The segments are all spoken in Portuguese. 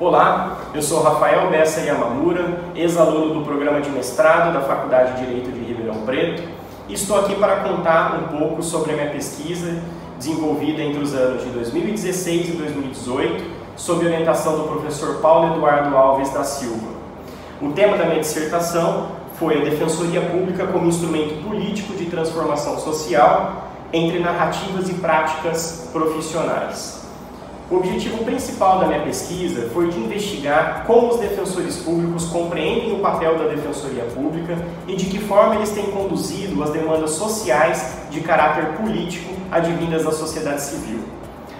Olá, eu sou Rafael Bessa Yamamura, ex-aluno do programa de mestrado da Faculdade de Direito de Ribeirão Preto e estou aqui para contar um pouco sobre a minha pesquisa desenvolvida entre os anos de 2016 e 2018 sob orientação do professor Paulo Eduardo Alves da Silva. O tema da minha dissertação foi a Defensoria Pública como instrumento político de transformação social entre narrativas e práticas profissionais. O objetivo principal da minha pesquisa foi de investigar como os defensores públicos compreendem o papel da defensoria pública e de que forma eles têm conduzido as demandas sociais de caráter político advindas da sociedade civil.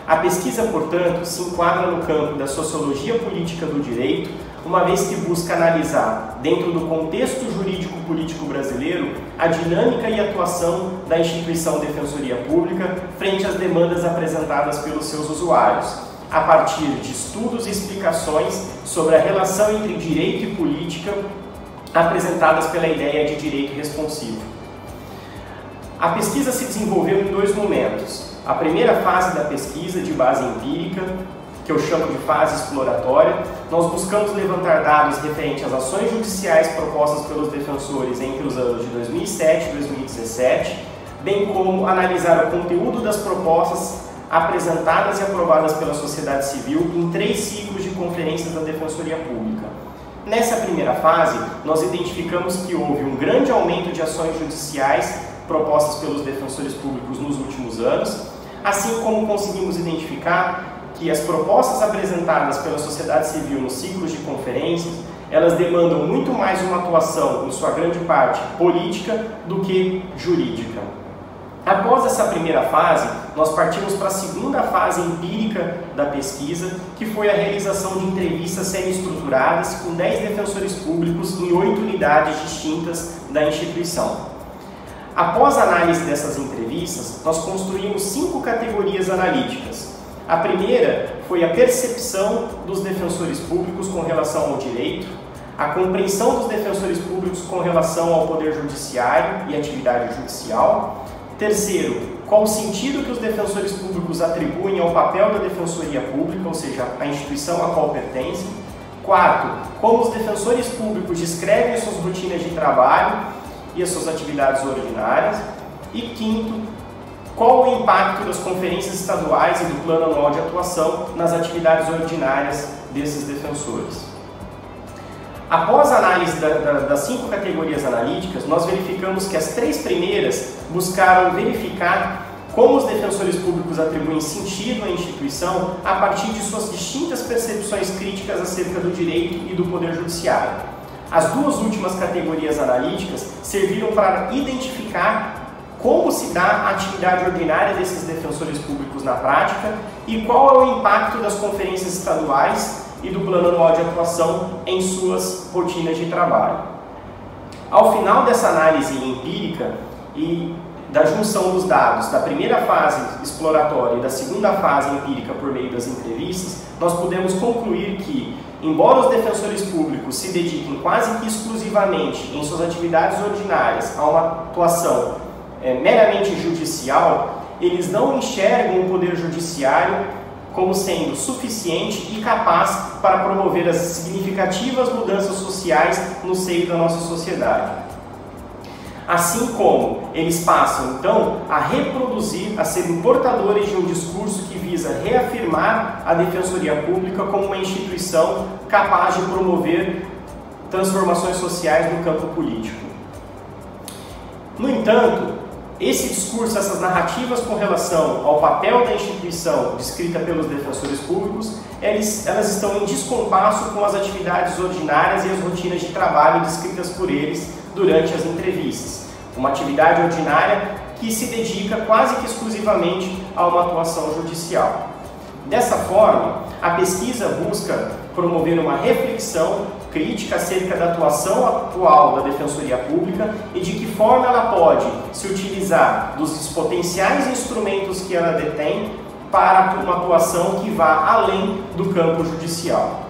A pesquisa, portanto, se enquadra no campo da sociologia política do direito, uma vez que busca analisar, dentro do contexto jurídico-político brasileiro, a dinâmica e atuação da instituição Defensoria Pública frente às demandas apresentadas pelos seus usuários, a partir de estudos e explicações sobre a relação entre direito e política apresentadas pela ideia de direito responsivo. A pesquisa se desenvolveu em dois momentos. A primeira fase da pesquisa, de base empírica, que eu chamo de fase exploratória, nós buscamos levantar dados referentes às ações judiciais propostas pelos defensores entre os anos de 2007 e 2017, bem como analisar o conteúdo das propostas apresentadas e aprovadas pela sociedade civil em três ciclos de conferências da Defensoria Pública. Nessa primeira fase, nós identificamos que houve um grande aumento de ações judiciais propostas pelos defensores públicos nos últimos anos, assim como conseguimos identificar que as propostas apresentadas pela sociedade civil nos ciclos de conferências, elas demandam muito mais uma atuação, em sua grande parte, política do que jurídica. Após essa primeira fase, nós partimos para a segunda fase empírica da pesquisa, que foi a realização de entrevistas semi-estruturadas com 10 defensores públicos em oito unidades distintas da instituição. Após a análise dessas entrevistas, nós construímos cinco categorias analíticas, a primeira foi a percepção dos defensores públicos com relação ao direito, a compreensão dos defensores públicos com relação ao poder judiciário e atividade judicial. Terceiro, qual o sentido que os defensores públicos atribuem ao papel da defensoria pública, ou seja, a instituição a qual pertencem. Quarto, como os defensores públicos descrevem as suas rotinas de trabalho e as suas atividades ordinárias. E quinto, qual o impacto das conferências estaduais e do plano anual de atuação nas atividades ordinárias desses defensores. Após a análise da, da, das cinco categorias analíticas, nós verificamos que as três primeiras buscaram verificar como os defensores públicos atribuem sentido à instituição a partir de suas distintas percepções críticas acerca do direito e do poder judiciário. As duas últimas categorias analíticas serviram para identificar como se dá a atividade ordinária desses defensores públicos na prática e qual é o impacto das conferências estaduais e do plano anual de atuação em suas rotinas de trabalho. Ao final dessa análise empírica e da junção dos dados da primeira fase exploratória e da segunda fase empírica por meio das entrevistas, nós podemos concluir que, embora os defensores públicos se dediquem quase que exclusivamente em suas atividades ordinárias a uma atuação é, meramente judicial, eles não enxergam o poder judiciário como sendo suficiente e capaz para promover as significativas mudanças sociais no seio da nossa sociedade. Assim como eles passam então a reproduzir, a serem portadores de um discurso que visa reafirmar a Defensoria Pública como uma instituição capaz de promover transformações sociais no campo político. No entanto, esse discurso, essas narrativas com relação ao papel da instituição descrita pelos defensores públicos, eles, elas estão em descompasso com as atividades ordinárias e as rotinas de trabalho descritas por eles durante as entrevistas. Uma atividade ordinária que se dedica quase que exclusivamente a uma atuação judicial. Dessa forma, a pesquisa busca promover uma reflexão crítica acerca da atuação atual da Defensoria Pública e de que forma ela pode se utilizar dos potenciais instrumentos que ela detém para uma atuação que vá além do campo judicial.